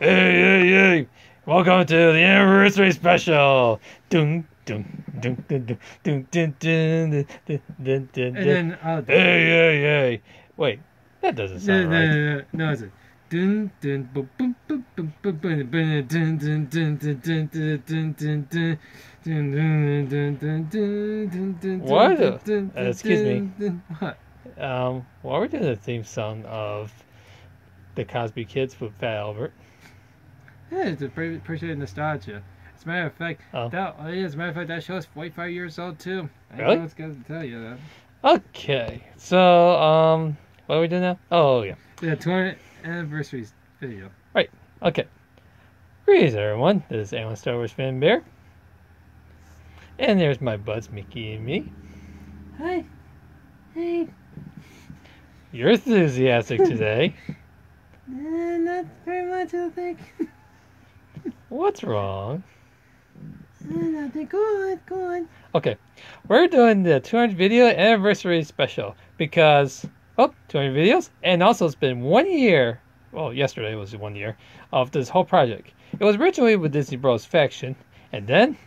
Hey, hey, hey! Welcome to the anniversary special. Dun dun dun dun dun dun dun dun dun dun dun. And then I'll do Hey, hey, hey! Wait, that doesn't sound no, right. no, no, no, it's a dun dun boom boom boom boom boom boom dun dun dun dun dun dun dun dun dun dun dun What? Uh, excuse me. What? Um, well, we're doing the theme song of the Cosby Kids with Fat Albert. Yeah, it's a pretty pretty nostalgia. As a matter of fact, Oh. that oh, yeah, as a matter of fact, that show is 45 years old too. I Really? know it's got to tell you that. Okay, so um, what are we doing now? Oh yeah, The 20th anniversary video. Right. Okay. Greetings, everyone. This is Alan Star Wars Fan Bear, and there's my buds Mickey and me. Hi. Hey. You're enthusiastic today. Uh, not very much, I think. What's wrong? Nothing. Go on, go on. Okay, we're doing the 200 video anniversary special because oh, 200 videos, and also it's been one year. Well, yesterday was one year of this whole project. It was originally with Disney Bros. Faction, and then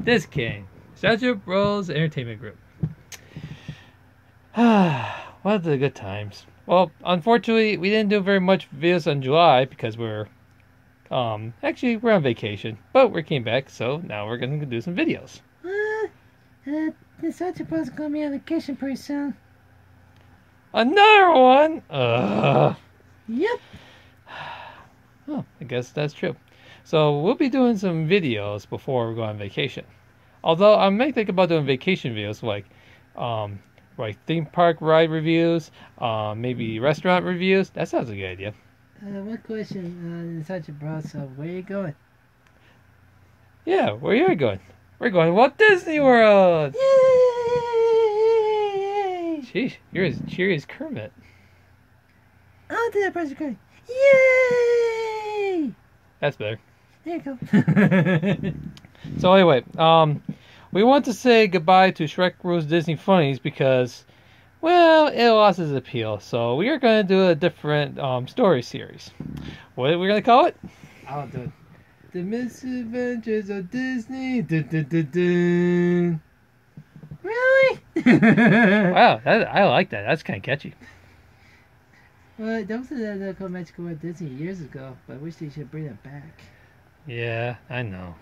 this came Nostalgia Bros. Entertainment Group. Ah, what the good times. Well, unfortunately, we didn't do very much videos in July because we're um actually we're on vacation, but we came back, so now we're gonna do some videos. Uh, uh, the Santa Claus is gonna be on vacation pretty soon. Another one. Ugh. Yep. Oh, I guess that's true. So we'll be doing some videos before we go on vacation. Although I may think about doing vacation videos like, um, like theme park ride reviews, uh, maybe restaurant reviews. That sounds a good idea. Uh, one question, uh, Santa Bros, uh, where are you going? Yeah, where are you going? We're going to Walt Disney World. Yay! Sheesh, you're as cheery as Kermit. Oh, did that person cry? Yay! That's better. There you go. So anyway, um, we want to say goodbye to Shrek Rules Disney Funnies because, well, it lost its appeal. So we are going to do a different um, story series. What are we going to call it? I'll do it. The Misadventures of Disney. Dun, dun, dun. Really? Wow, that, I like that. That's kind of catchy. Well, that was the Local Magical World Disney years ago, but I wish they should bring it back. Yeah, I know.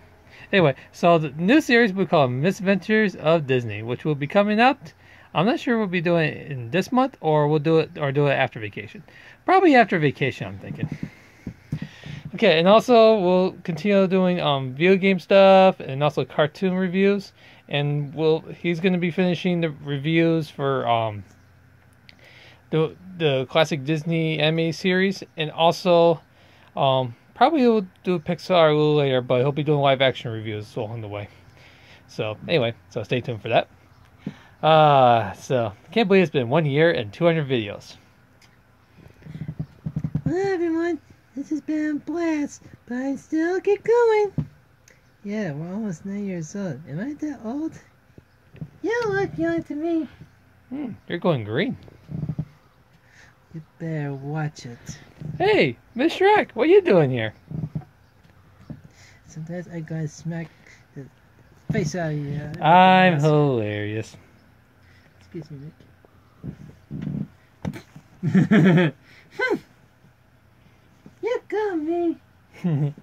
Anyway, so the new series we call Misadventures of Disney, which will be coming out. I'm not sure we'll be doing it in this month or we'll do it or do it after vacation. Probably after vacation, I'm thinking. Okay, and also we'll continue doing um video game stuff and also cartoon reviews. And we'll he's going to be finishing the reviews for um the the classic Disney anime series and also um probably we'll do Pixar a little later, but he'll be doing live action reviews along the way. So anyway, so stay tuned for that. Uh so can't believe it's been one year and 200 videos. Well, everyone, this has been a blast, but I still get going. Yeah, we're almost nine years old. Am I that old? You look young to me. Hmm, you're going green. You better watch it. Hey, Miss Shrek, what you doing here? Sometimes I gotta smack the face out of you. I'm hilarious. Excuse me, Mick. you got me.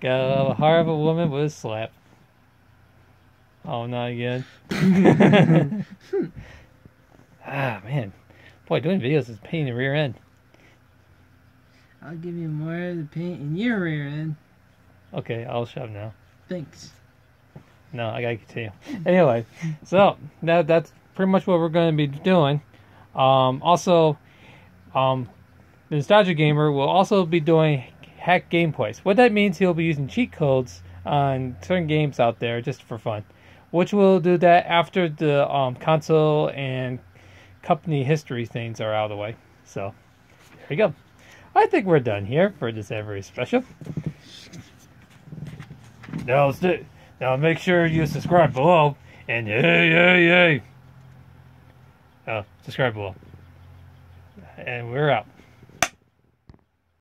Got a heart of a woman with a slap. Oh, not again. ah, man. Boy, doing videos is pain in the rear end. I'll give you more of the paint in your rear end. Okay, I'll shove now. Thanks. No, I gotta continue. Anyway, so that that's pretty much what we're gonna be doing. Um, also, um, Nostalgia Gamer will also be doing hack gameplays. What that means, he'll be using cheat codes on certain games out there just for fun. Which we'll do that after the um, console and company history things are out of the way. So there we go. I think we're done here for this every special. Now, now make sure you subscribe below and yay, yay, yay. Oh, subscribe below. And we're out.